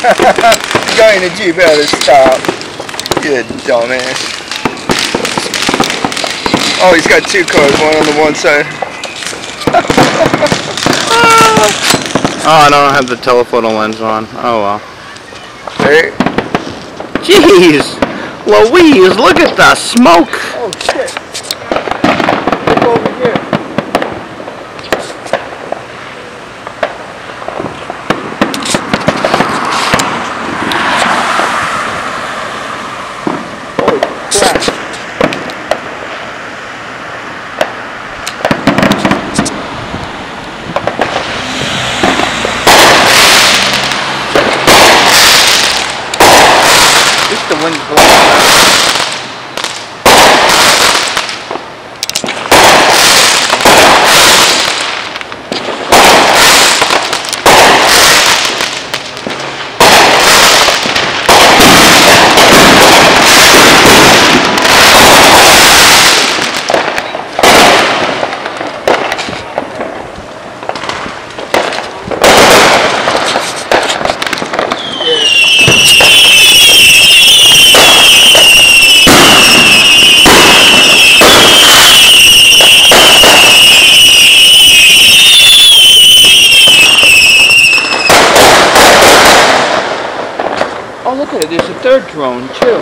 guy in the Jeep had to stop. Good dumbass. Oh, he's got two cars, one on the one side. oh, I don't have the telephoto lens on. Oh well. Hey. Jeez! Louise, look at the smoke! Oh shit. The It. There's a third drone, too.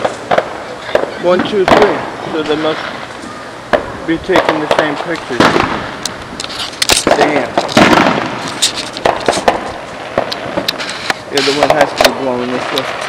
One, two, three. So they must be taking the same pictures. Damn. The wind has to be blowing this way.